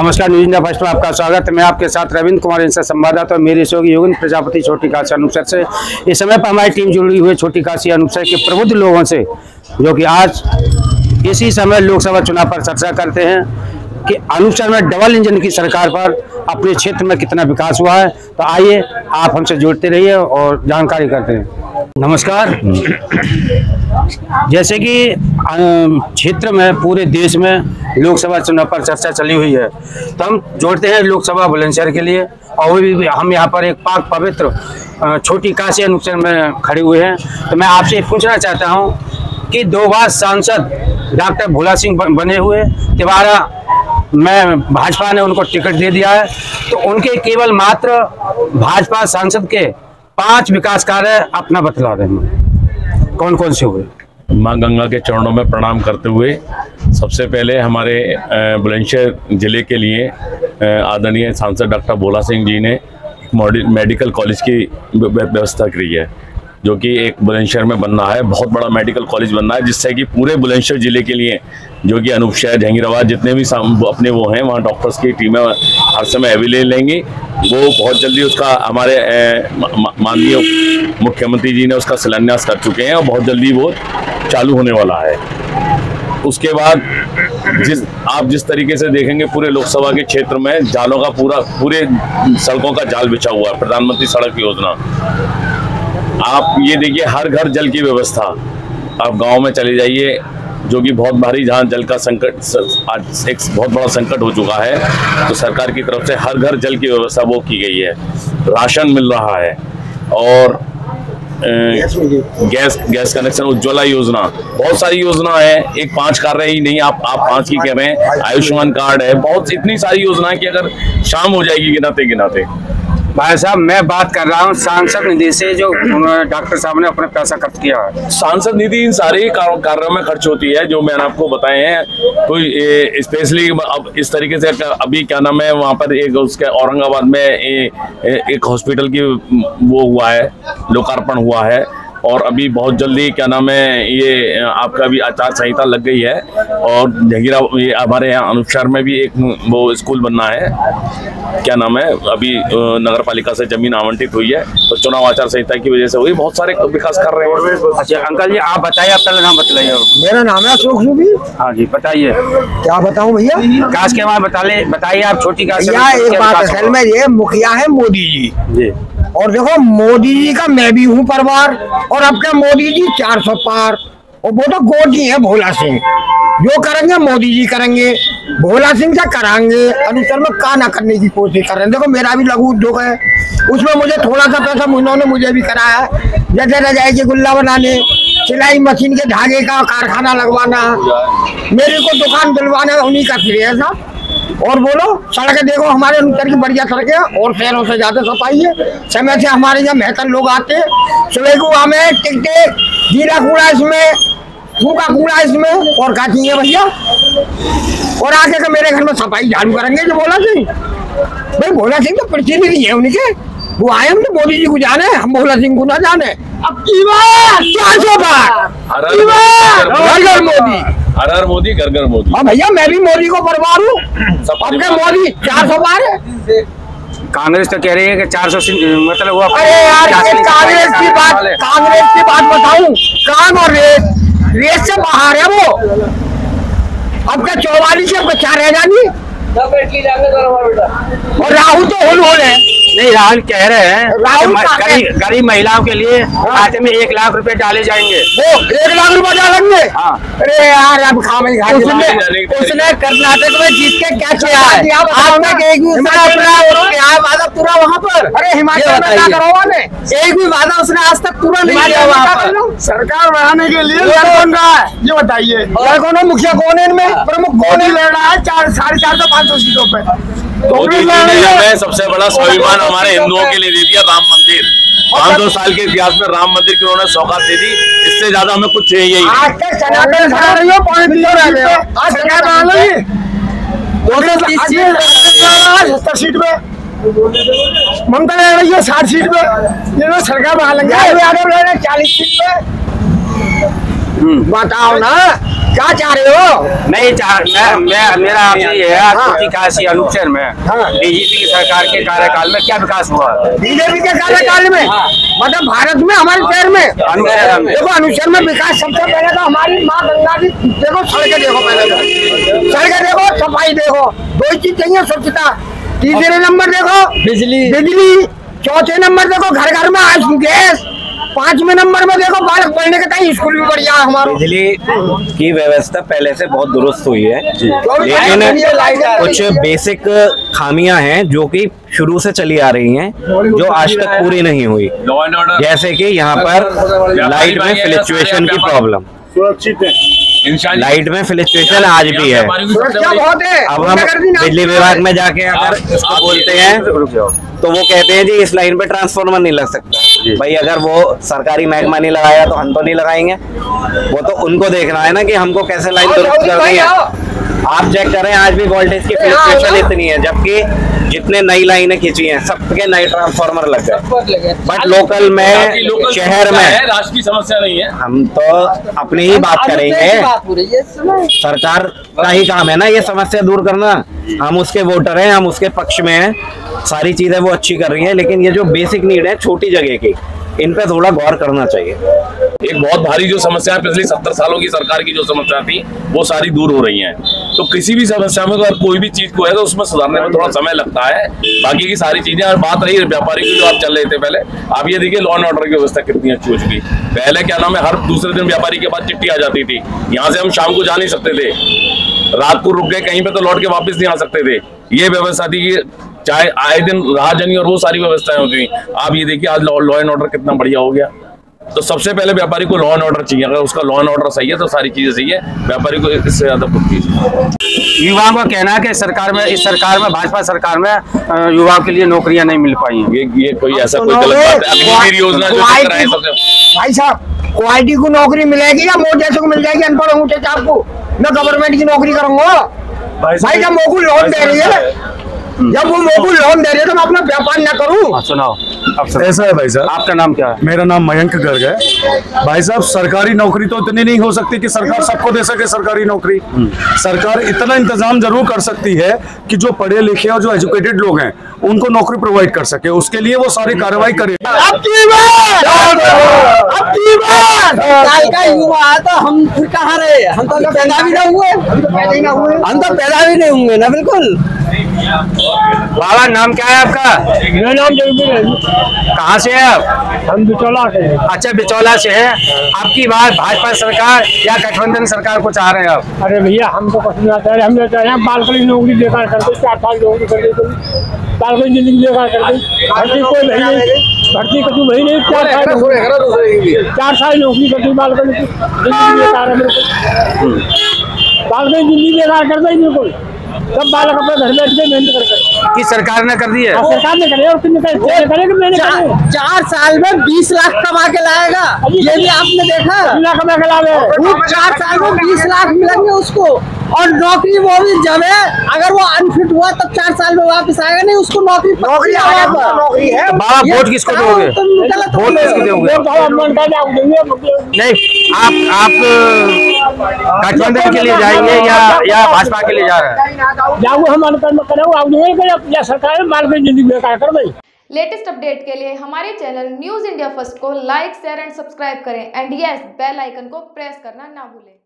नमस्कार, news India first में आपका स्वागत है। मैं आपके साथ रविंद्र कुमार, इनसे संवाददाता और मेरे सहयोगी योगिन प्रजापति, छोटी काशी अनुसर से। इस समय पर हमारी टीम जुड़ी हुई है छोटी काशी अनुसर के प्रबुद्ध लोगों से, जो कि आज इसी समय लोकसभा चुनाव पर चर्चा करते हैं कि अनुसर में डबल इंजन की सरकार पर अपने क्षेत्र में कितना विकास हुआ है। तो आइए, आप हमसे जुड़ते रहिए और जानकारी करते हैं। नमस्कार। जैसे कि क्षेत्र में, पूरे देश में लोकसभा चुनाव पर चर्चा चली हुई है। तो हम जोड़ते हैं लोकसभा बुलंदशहर के लिए और भी हम यहाँ पर एक पाक पवित्र छोटी काशी अनुच्छेद में खड़े हुए हैं। तो मैं आपसे पूछना चाहता हूँ कि दो बार सांसद डॉक्टर भोला सिंह बने हुए तिवारा मैं, भाजपा ने उनको टिकट दे दिया है। तो उनके केवल मात्र भाजपा सांसद के पाँच विकास कार्य अपना बतला रहे हैं। कौन कौन से हुए? माँ गंगा के चरणों में प्रणाम करते हुए सबसे पहले हमारे बुलंदशहर ज़िले के लिए आदरणीय सांसद डॉक्टर भोला सिंह जी ने मेडिकल कॉलेज की व्य- व्य- व्यवस्था करी है, जो कि एक बुलंदशहर में बनना है, बहुत बड़ा मेडिकल कॉलेज बनना है, जिससे कि पूरे बुलंदशहर ज़िले के लिए जो कि अनूप शहर, जहांगीराबाद जितने भी अपने वो हैं, वहाँ डॉक्टर्स की टीमें हर समय अवेलेबल लेंगी। वो बहुत जल्दी उसका हमारे माननीय मुख्यमंत्री जी ने उसका शिलान्यास कर चुके हैं और बहुत जल्दी वो चालू होने वाला है। उसके बाद जिस, आप जिस तरीके से देखेंगे, पूरे लोकसभा के क्षेत्र में जालों का पूरा, पूरे सड़कों का जाल बिछा हुआ है, प्रधानमंत्री सड़क योजना। आप ये देखिए, हर घर जल की व्यवस्था। आप गाँव में चले जाइए जो कि बहुत भारी जहाँ जल का संकट आज एक बहुत बड़ा संकट हो चुका है तो सरकार की तरफ़ से हर घर जल की व्यवस्था वो की गई है। राशन मिल रहा है और गैस गैस कनेक्शन उज्ज्वला योजना बहुत सारी योजना है एक पाँच कार्य ही नहीं आप आप पाँच की कह रहे हैं आयुष्मान कार्ड है बहुत इतनी सारी योजनाएँ कि अगर शाम हो जाएगी गिनाते गिनाते भाई साहब मैं बात कर रहा हूँ सांसद निधि से जो डॉक्टर साहब ने अपना पैसा खर्च किया है। सांसद निधि इन सारे कार्यो कार्यों में खर्च होती है जो मैंने आपको बताए हैं। कोई स्पेशली अब इस तरीके से अभी क्या नाम है वहाँ पर एक उसके औरंगाबाद में ए, ए, एक हॉस्पिटल की वो हुआ है लोकार्पण हुआ है। और अभी बहुत जल्दी क्या नाम है ये आपका भी आचार संहिता लग गई है। और जहीरा ये हमारे यहाँ अनुपशहर में भी एक वो स्कूल बनना है। क्या नाम है अभी नगर पालिका से ज़मीन आवंटित हुई है। तो चुनाव आचार संहिता की वजह से हुई बहुत सारे विकास कर रहे हैं। अच्छा अंकल जी आप बताइए आप पहले नाम बताइए मेरा नाम है अशोक सुबी हाँ जी बताइए। क्या बताऊँ भैया? विकास के बारे बता ले बताइए आप छोटी काशी एक बात असल में ये मुखिया है मोदी जी। जी। और देखो, मोदी जी का मैं भी हूँ परिवार, और अब क्या मोदी जी चार सौ पार? और वो तो गोदी है भोला सिंह। जो करेंगे, मोदी जी करेंगे। भोला सिंह से कराएँगे? अनुसार में का ना करने की कोशिश कर रहे हैं। देखो, मेरा भी लघु उद्योग है। उसमें मुझे थोड़ा सा पैसा उन्होंने मुझे भी कराया। जैसे रजाई के गुल्ला बनाने, सिलाई मशीन के धागे का कारखाना लगवाना, मेरे को दुकान दिलवाना, उन्हीं का श्रेय साहब और बोलो सड़क देखो हमारे अनुसार की बढ़िया सड़कें और शहरों से ज़्यादा सफ़ाई है। समय से हमारे यहाँ मेहतर लोग आते हैं। सुबह को हमें टिकटे गीला कूड़ा इसमें सूखा कूड़ा इसमें और का चाहिए भैया। और आके के मेरे घर में सफ़ाई झाड़ू करेंगे जो बोला सिंह। भाई भोला सिंह तो प्रतिनिधि है उनके। वो आए हम तो मोदी जी को जाने हम भोला सिंह को ना जाने। अब की बार सौ बार मोदी। हर हर मोदी घर घर मोदी। हाँ भैया मैं भी मोदी को परिवार हूँ। अब के मोदी चार सौ बार कांग्रेस तो कह रही है कि 400 से मतलब वो अरे यार कांग्रेस की बात कांग्रेस की बात बताऊँ काम और रेस रेस से बाहर है वो। अब क्या चौवालीस अब क्या रह जानी और राहुल तो होल होल है। नहीं राहुल कह रहे हैं राहुल गरीब गरीब महिलाओं के लिए खाते में एक लाख रुपए डाले जाएँगे। वो एक लाख रुपए डालेंगे हाँ। अरे यार अब खामे उसने- उसने कर्नाटक में जीत के क्या किया है? एक भी उसने अपना क्या वादा पूरा वहाँ पर। अरे हिमाचल में क्या एक भी वादा उसने आज तक पूरा नहीं किया वहाँ पर। सरकार बढ़ाने के लिए लड़ कौन रहा है। ये बताइए। कौन है मुखिया कौन है इनमें? प्रमुख कौन ही? लड़ रहा है? चार साढ़े चार सौ पाँच सौ सीटों पे मोदी जी ने हमें सबसे बड़ा स्वाभिमान हमारे हिंदुओं के लिए दे दिया राम मंदिर। पाँच सौ साल के इतिहास में राम मंदिर की उन्होंने सौगात दे दी इससे ज़्यादा हमें कुछ चाहिए ही नहीं। दो ममता ले रही है साठ सीट पे। जिन्होंने सरकार बना लेंगे यादव ले रहे हैं चालीस सीट पे। बताओ ना। क्या चाह रहे हो? नहीं चाह मैं, मैं मेरा आपसे ये है। छोटी काशी अनुच्छेद में। हाँ। बीजेपी की सरकार के कार्यकाल में क्या विकास हुआ? बीजेपी के कार्यकाल में? हाँ। मतलब भारत में हमारे शहर में? देखो अनुच्छेद में विकास सबसे पहले तो हमारी माँ गंगा की देखो सड़कें देखो पहले तो। सड़कें देखो सफ़ाई देखो। दो ही चीज़ चाहिए स्वच्छता। तीसरे नंबर देखो बिजली। बिजली। चौथे नंबर देखो घर घर में आज गैस। पाँचवें नंबर में देखो बालक पढ़ने के टाइम स्कूल भी बढ़िया है हमारा। बिजली की व्यवस्था पहले से बहुत दुरुस्त हुई है। लेकिन। कुछ बेसिक खामियाँ हैं जो कि शुरू से चली आ रही हैं जो आज तक पूरी नहीं हुई। जैसे कि यहाँ पर लाइट में फ्लक्चुएशन की प्रॉब्लम सुरक्षित है। लाइट में फ्लक्चुएशन आज भी है। है। अब हम बिजली विभाग में जाके अगर इसको बोलते हैं तो वो कहते हैं जी इस लाइन पे ट्रांसफार्मर नहीं लग सकता। भाई अगर वो सरकारी महकमा नहीं लगाया तो हम तो नहीं लगाएँगे। वो तो उनको देखना है ना कि हमको कैसे लाइन दुरुस्त करनी है। आप चेक करें आज भी वोल्टेज की हाँ, फ्लक्चुएशन इतनी है जबकि जितने नई लाइनें खींची हैं सबके नए ट्रांसफार्मर लग गए। बट लोकल में लोकल शहर में राष्ट्र की समस्या नहीं है। हम तो अपनी ही बात करेंगे। सरकार का ही काम है ना ये समस्या दूर करना। हम उसके वोटर हैं हम उसके पक्ष में हैं। सारी चीज़ें वो अच्छी कर रही हैं लेकिन ये जो बेसिक नीड है छोटी जगह की इन पे थोड़ा गौर करना चाहिए। एक बहुत भारी जो समस्या है पिछले सत्तर सालों की सरकार की जो समस्या थी वो सारी दूर हो रही हैं। तो किसी भी समस्या में अगर कोई भी चीज़ को है तो उसमें सुधारने में थोड़ा समय लगता है। बाकी की सारी चीज़ें और बात रही, व्यापारी की जो आप चल रहे थे पहले, आप ये देखिए लॉ एंड ऑर्डर की व्यवस्था कितनी अच्छी हो चुकी। पहले क्या नाम है हर दूसरे दिन व्यापारी के पास चिट्ठी आ जाती थी। यहाँ से हम शाम को जा नहीं सकते थे। रात को रुक गए, कहीं पे तो लौट के वापस नहीं आ सकते थे। ये व्यवस्था थी कि चाहे आए दिन राहजनी और वो सारी व्यवस्थाएँ होती थी। आप ये देखिए, आज लॉ एंड ऑर्डर कितना बढ़िया हो गया। तो सबसे पहले व्यापारी को लॉ एंड ऑर्डर चाहिए। अगर उसका लॉ एंड ऑर्डर सही है तो सारी चीज़ें सही है। व्यापारी को इससे ज़्यादा कुछ युवाओं का कहना है कि सरकार में इस सरकार में भाजपा सरकार में युवाओं के लिए नौकरियाँ नहीं मिल पाई हैं। ये ये कोई ऐसा कोई गलत बात है? योजना जो चल रहा है भाई साहब क्वालिटी को नौकरी मिलेगी या मोटे जैसे को मिल जाएगी? अनपढ़ को मैं गवर्नमेंट की नौकरी करूँगा। भाई जब मोकू लोन दे रही है? जब वो मोकू लोन दे रहे तो मैं अपना व्यापार न करूँ। हाँ, सुनाओ। ऐसा है भाई साहब। आपका नाम क्या है? मेरा नाम मयंक गर्ग है। भाई साहब सरकारी नौकरी तो इतनी नहीं हो सकती कि सरकार सबको दे सके सरकारी नौकरी। सरकार इतना इंतज़ाम ज़रूर कर सकती है कि जो पढ़े लिखे और जो एजुकेटेड लोग हैं उनको नौकरी प्रोवाइड कर सके। उसके लिए वो सारी कार्रवाई करे। युवा तो हम फिर कहाँ रहे? हम तो पैदा भी नहीं हुए। पैदा ही ना हुए। हम तो पैदा भी नहीं होंगे ना बिल्कुल। बाबा नाम क्या है आपका? मेरा नाम जगदीश है। कहाँ से है आप? हम बिचौला से हैं। अच्छा बिचौला से है। आपकी बात भाजपा सरकार या गठबंधन सरकार को चाह रहे हैं आप? अरे भैया हम तो कुछ नहीं चाह रहे। हम तो चाह रहे हैं बालकनी नौकरी बेकार कर दो चार साल नौकरी कर दे। बालकनी ज़िंदगी बेकार कर दे। भर्ती कोई नहीं। भर्ती कभी वही नहीं। चार साल नौकरी- चार साल नौकरी कर दी बालकनी ज़िंदगी बेकार है मेरे को। बालकनी ज़िंदगी बेकार कर दी बिल्कुल। सब बालक अपने घर बैठ के मेहनत कर कर। कि सरकार ने कर दी है? हाँ, सरकार ने करे और कितने करे कितने करे कि मैंने करे चार साल में बीस लाख कमा के लाएगा। ये भी आपने देखा। कमा के लावे वो चार साल में बीस लाख मिलेंगे उसको। और नौकरी वो भी जब है अगर वो अनफिट हुआ तब चार साल में वापस आएगा नहीं उसको नौकरी नौकरी नौकरी है। बाबा वोट किसको दोगे? वोट किसको दोगे? देंगे नहीं आप आप गठबंधन के लिए जाएँगे या या भाजपा के लिए जा रहे हैं? जाओ हम अनकर में करो आप नहीं करे या सरकार माल में ज़िंदगी बेकार कर दे लेटेस्ट अपडेट के लिए हमारे चैनल न्यूज़ इंडिया फ़र्स्ट को लाइक शेयर एंड सब्सक्राइब करें। एंड यस बेल आइकन को प्रेस करना ना भूलें।